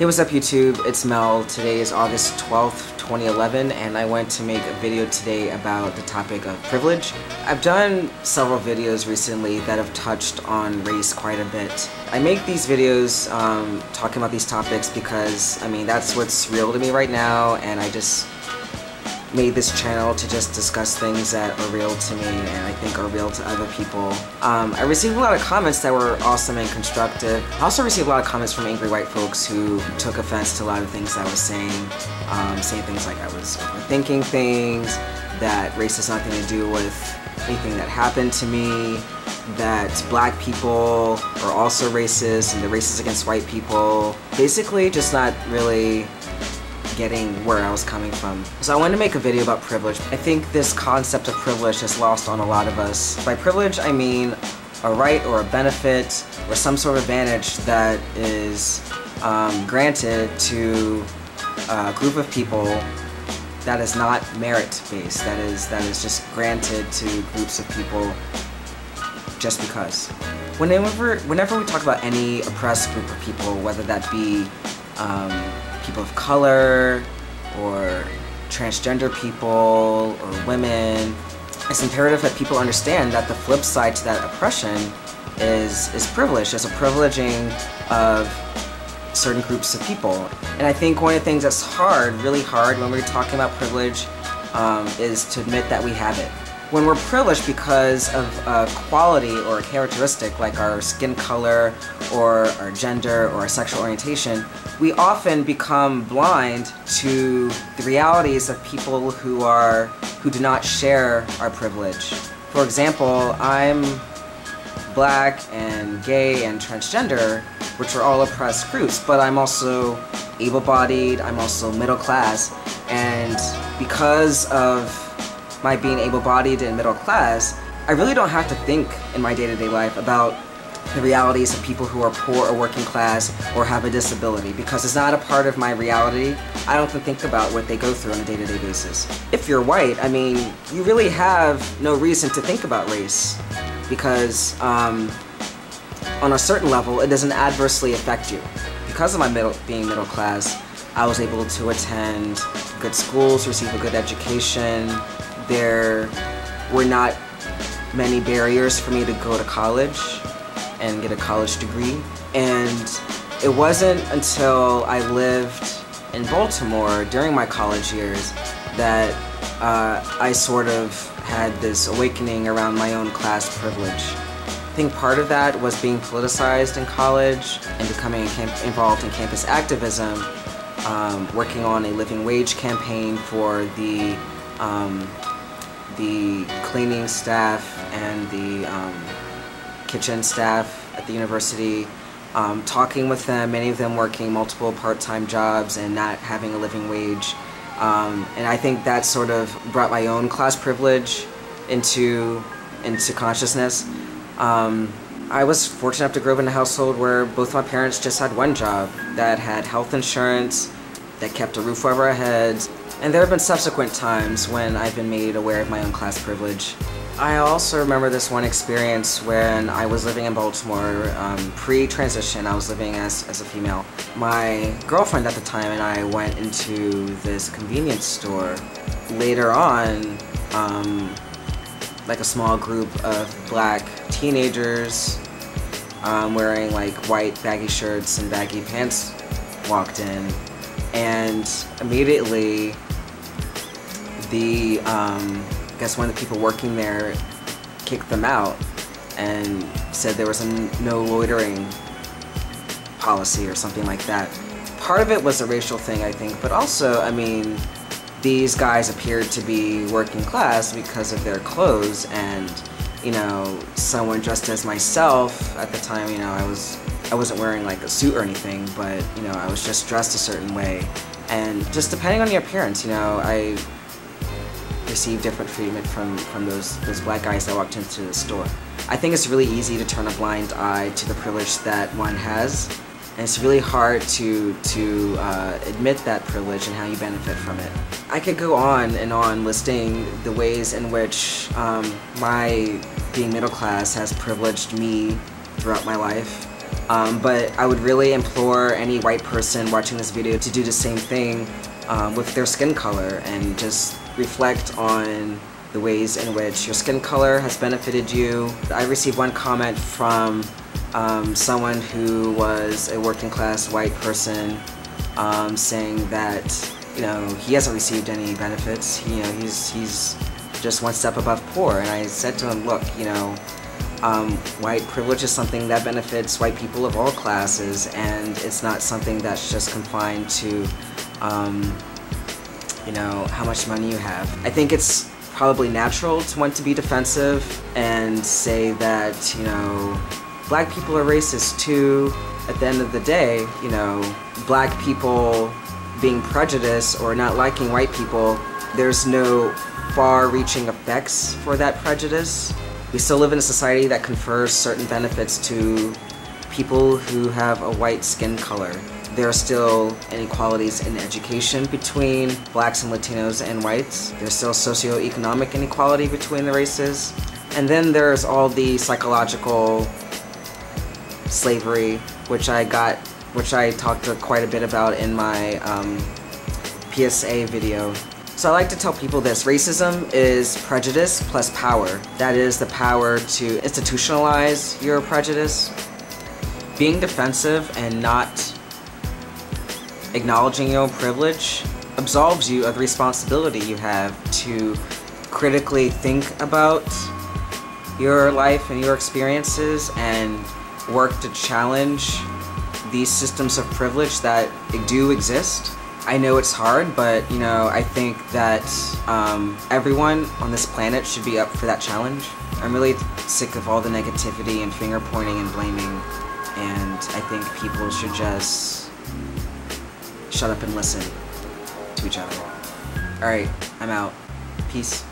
Hey, what's up YouTube? It's Mel. Today is August 12th, 2011, and I went to make a video today about the topic of privilege. I've done several videos recently that have touched on race quite a bit. I make these videos um, talking about these topics because, I mean, that's what's real to me right now, and I just made this channel to just discuss things that are real to me and I think are real to other people. Um, I received a lot of comments that were awesome and constructive. I also received a lot of comments from angry white folks who took offense to a lot of things that I was saying, um, saying things like I was overthinking things, that race has nothing to do with anything that happened to me, that black people are also racist and the racist against white people. Basically just not really getting where I was coming from. So I wanted to make a video about privilege. I think this concept of privilege is lost on a lot of us. By privilege, I mean a right or a benefit or some sort of advantage that is um, granted to a group of people that is not merit-based, that is, that is just granted to groups of people just because. Whenever, whenever we talk about any oppressed group of people, whether that be um, people of color or transgender people or women. It's imperative that people understand that the flip side to that oppression is, is privilege. It's a privileging of certain groups of people. And I think one of the things that's hard, really hard when we're talking about privilege um, is to admit that we have it. When we're privileged because of a quality or a characteristic like our skin color or our gender or our sexual orientation, we often become blind to the realities of people who are who do not share our privilege. For example, I'm black and gay and transgender, which are all oppressed groups, but I'm also able-bodied, I'm also middle class, and because of my being able-bodied and middle class, I really don't have to think in my day-to-day -day life about the realities of people who are poor or working class or have a disability because it's not a part of my reality. I don't have to think about what they go through on a day-to-day -day basis. If you're white, I mean, you really have no reason to think about race because um, on a certain level, it doesn't adversely affect you. Because of my middle, being middle class, I was able to attend good schools, receive a good education, there were not many barriers for me to go to college and get a college degree. And it wasn't until I lived in Baltimore during my college years that uh, I sort of had this awakening around my own class privilege. I think part of that was being politicized in college and becoming involved in campus activism, um, working on a living wage campaign for the um, the cleaning staff and the um, kitchen staff at the university, um, talking with them, many of them working multiple part-time jobs and not having a living wage. Um, and I think that sort of brought my own class privilege into, into consciousness. Um, I was fortunate enough to grow up in a household where both my parents just had one job that had health insurance, that kept a roof over our heads, and there have been subsequent times when I've been made aware of my own class privilege. I also remember this one experience when I was living in Baltimore, um, pre-transition, I was living as, as a female. My girlfriend at the time and I went into this convenience store. Later on, um, like a small group of black teenagers um, wearing like white baggy shirts and baggy pants walked in and immediately the, um, I guess one of the people working there kicked them out and said there was a no loitering policy or something like that. Part of it was a racial thing, I think, but also, I mean, these guys appeared to be working class because of their clothes and, you know, someone dressed as myself at the time, you know, I was I wasn't wearing like a suit or anything, but you know, I was just dressed a certain way. And just depending on the appearance, you know, I receive different treatment from, from those, those black guys that walked into the store. I think it's really easy to turn a blind eye to the privilege that one has, and it's really hard to, to uh, admit that privilege and how you benefit from it. I could go on and on listing the ways in which um, my being middle class has privileged me throughout my life. Um, but I would really implore any white person watching this video to do the same thing um, with their skin color and just reflect on the ways in which your skin color has benefited you. I received one comment from um, someone who was a working class white person um, saying that you know he hasn't received any benefits. He, you know he's he's just one step above poor. And I said to him, look, you know, um, white privilege is something that benefits white people of all classes, and it's not something that's just confined to, um, you know, how much money you have. I think it's probably natural to want to be defensive and say that, you know, black people are racist too. At the end of the day, you know, black people being prejudiced or not liking white people, there's no far-reaching effects for that prejudice. We still live in a society that confers certain benefits to people who have a white skin color. There are still inequalities in education between blacks and Latinos and whites. There's still socioeconomic inequality between the races. And then there's all the psychological slavery, which I got, which I talked quite a bit about in my um, PSA video so I like to tell people this, racism is prejudice plus power. That is the power to institutionalize your prejudice. Being defensive and not acknowledging your own privilege absolves you of the responsibility you have to critically think about your life and your experiences and work to challenge these systems of privilege that do exist. I know it's hard, but you know, I think that um, everyone on this planet should be up for that challenge. I'm really sick of all the negativity and finger pointing and blaming, and I think people should just shut up and listen to each other. Alright, I'm out. Peace.